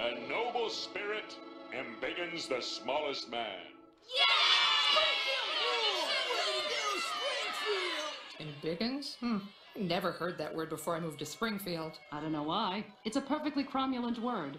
A noble spirit embiggens the smallest man. In Biggins? Hmm. Never heard that word before I moved to Springfield. I don't know why. It's a perfectly cromulent word.